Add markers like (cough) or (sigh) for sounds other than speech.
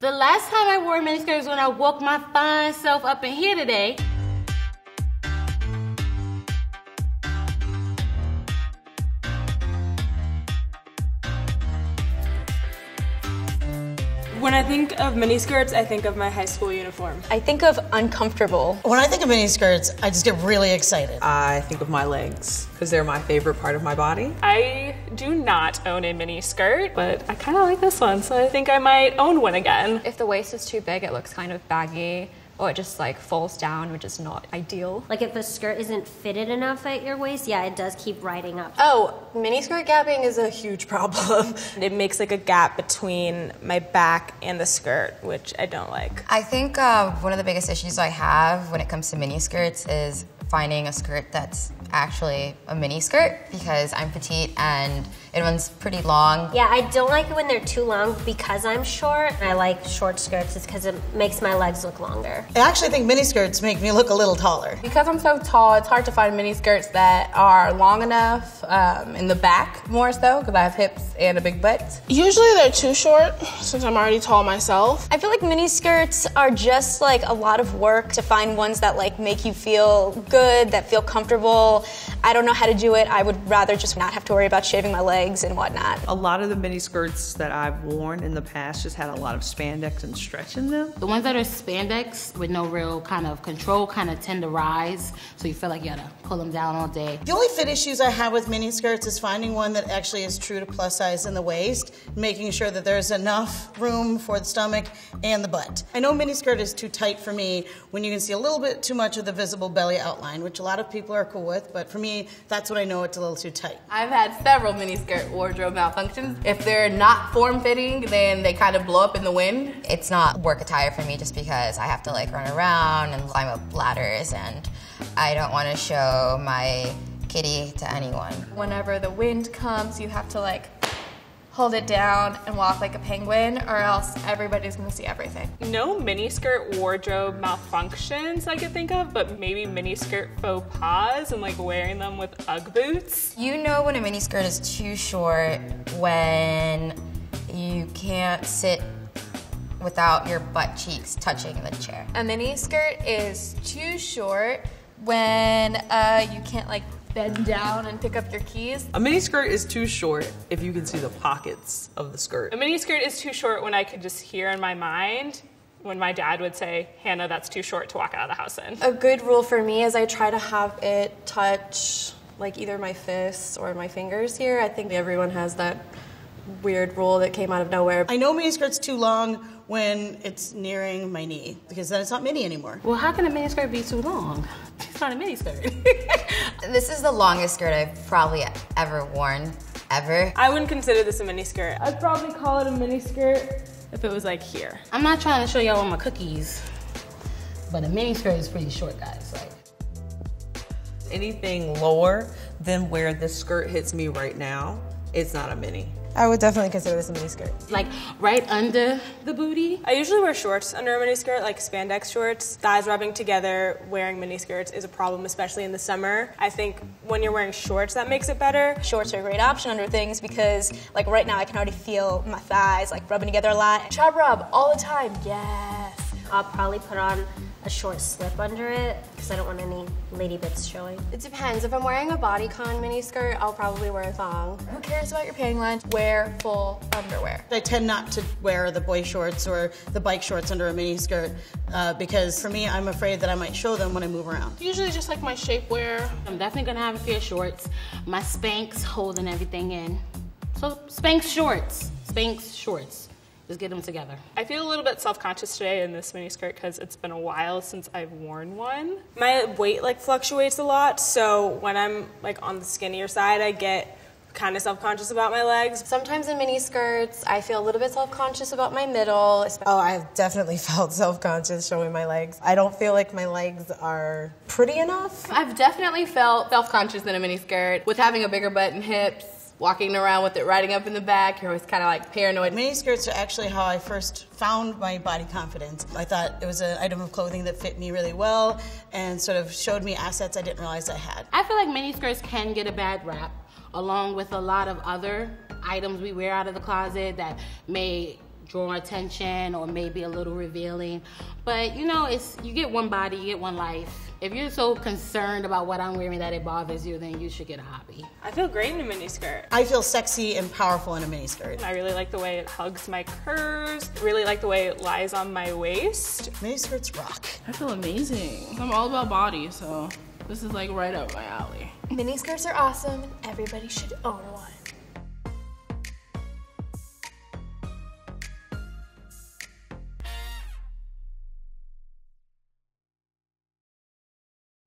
The last time I wore a miniskirt was when I woke my fine self up in here today. When I think of miniskirts, I think of my high school uniform. I think of uncomfortable. When I think of miniskirts, I just get really excited. I think of my legs because they're my favorite part of my body. I do not own a mini skirt, but I kind of like this one, so I think I might own one again. If the waist is too big, it looks kind of baggy or it just like falls down, which is not ideal. Like if a skirt isn't fitted enough at your waist, yeah, it does keep riding up. Oh, mini skirt gapping is a huge problem. (laughs) it makes like a gap between my back and the skirt, which I don't like. I think uh, one of the biggest issues I have when it comes to mini skirts is finding a skirt that's actually a mini skirt because I'm petite and it runs pretty long. Yeah, I don't like it when they're too long because I'm short. I like short skirts it's because it makes my legs look longer. I actually think mini skirts make me look a little taller. Because I'm so tall, it's hard to find mini skirts that are long enough um, in the back more so because I have hips and a big butt. Usually they're too short since I'm already tall myself. I feel like mini skirts are just like a lot of work to find ones that like make you feel good, that feel comfortable people. I don't know how to do it. I would rather just not have to worry about shaving my legs and whatnot. A lot of the mini skirts that I've worn in the past just had a lot of spandex and stretch in them. The ones that are spandex with no real kind of control kind of tend to rise, so you feel like you gotta pull them down all day. The only fit issues I have with mini skirts is finding one that actually is true to plus size in the waist, making sure that there's enough room for the stomach and the butt. I know mini skirt is too tight for me when you can see a little bit too much of the visible belly outline, which a lot of people are cool with, but for me, that's when I know it's a little too tight. I've had several miniskirt wardrobe malfunctions. If they're not form fitting, then they kind of blow up in the wind. It's not work attire for me just because I have to like run around and climb up ladders and I don't want to show my kitty to anyone. Whenever the wind comes, you have to like hold it down and walk like a penguin or else everybody's gonna see everything. No miniskirt wardrobe malfunctions I could think of, but maybe miniskirt faux pas and like wearing them with Ugg boots. You know when a miniskirt is too short when you can't sit without your butt cheeks touching the chair. A miniskirt is too short when uh, you can't like bend down and pick up your keys. A mini skirt is too short if you can see the pockets of the skirt. A mini skirt is too short when I could just hear in my mind when my dad would say, Hannah, that's too short to walk out of the house in. A good rule for me is I try to have it touch like either my fists or my fingers here. I think everyone has that weird rule that came out of nowhere. I know mini skirt's too long when it's nearing my knee because then it's not mini anymore. Well, how can a mini skirt be too long? (laughs) It's not a mini skirt. (laughs) this is the longest skirt I've probably ever worn, ever. I wouldn't consider this a mini skirt. I'd probably call it a mini skirt if it was like here. I'm not trying to show y'all all my cookies, but a mini skirt is pretty short, guys. Like anything lower than where this skirt hits me right now, it's not a mini. I would definitely consider this a mini skirt. Like right under the booty? I usually wear shorts under a mini skirt, like spandex shorts. Thighs rubbing together wearing mini skirts is a problem, especially in the summer. I think when you're wearing shorts, that makes it better. Shorts are a great option under things because, like, right now I can already feel my thighs like rubbing together a lot. Chub rub all the time, yes. I'll probably put on a short slip under it because I don't want any lady bits showing. It depends. If I'm wearing a bodycon mini skirt, I'll probably wear a thong. Who cares about your panty lines? Wear full underwear. I tend not to wear the boy shorts or the bike shorts under a mini skirt uh, because for me, I'm afraid that I might show them when I move around. Usually just like my shapewear. I'm definitely gonna have a pair of shorts. My Spanx holding everything in. So Spanx shorts. Spanx shorts. Just get them together. I feel a little bit self-conscious today in this mini skirt because it's been a while since I've worn one. My weight like fluctuates a lot, so when I'm like on the skinnier side, I get kind of self-conscious about my legs. Sometimes in mini skirts, I feel a little bit self-conscious about my middle. Oh, I've definitely (laughs) felt self-conscious showing my legs. I don't feel like my legs are pretty enough. I've definitely felt self-conscious in a mini skirt with having a bigger butt and hips walking around with it riding up in the back. You're always kind of like paranoid. Mini skirts are actually how I first found my body confidence. I thought it was an item of clothing that fit me really well and sort of showed me assets I didn't realize I had. I feel like mini skirts can get a bad rap, along with a lot of other items we wear out of the closet that may draw attention or maybe a little revealing. But you know, it's you get one body, you get one life. If you're so concerned about what I'm wearing that it bothers you, then you should get a hobby. I feel great in a mini skirt. I feel sexy and powerful in a mini skirt. I really like the way it hugs my curves. Really like the way it lies on my waist. Mini skirts rock. I feel amazing. I'm all about body, so this is like right up my alley. Mini skirts are awesome and everybody should own one.